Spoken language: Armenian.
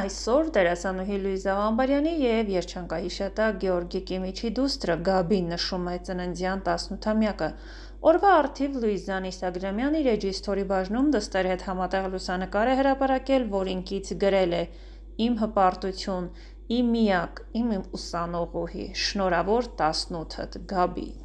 Այսօր դերասանուհի Լուիզա Ղամբարյանի եւ երջանկահիշատակ Գեորգի Կիմիչի դուստրը Գաբին նշում է ծննդյան 18-ամյակը։ Օրվա արդիվ Լուիզան Instagram-յան իր էջի story բաժնում դստեր հետ համատեղ լուսանկար է հրապարակել, որ ինքից գրել է. «Իմ հպարտություն, իմ միակ, իմ ուսանողուհի, շնորհավոր 18-դ, Գաբի»։